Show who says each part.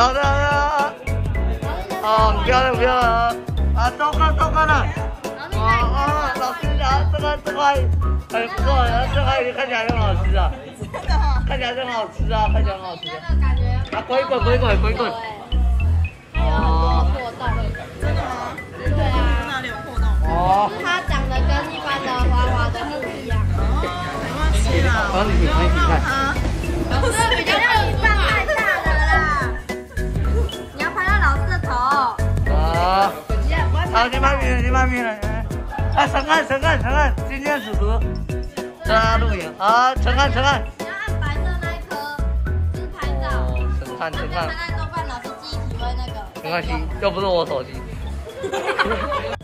Speaker 1: 好的好的，哦，很漂亮漂亮啊！啊，都看都看了，哦哦，老师啊，这个这块很不错，然后这块看起来很好吃啊，看起来很好吃啊，看起来很好吃。啊，滚滚滚滚滚滚。
Speaker 2: 哦，真的吗？对啊。哪里有破洞？哦。它长得跟一般的滑滑的不一样。哦，没关系啦，
Speaker 1: 帮你看一好，你慢点，你慢点了。哎，陈汉，陈汉，陈汉，今天主图。在录影。好，陈汉，陈汉。
Speaker 2: 你要按白色那一颗，就是拍照。
Speaker 1: 陈汉，陈汉。
Speaker 2: 看看豆瓣老师记忆体会那个。
Speaker 1: 没关系，又不是我手机。